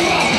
Yeah.